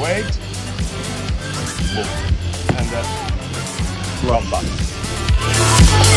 Wait. Boom. And uh, then run.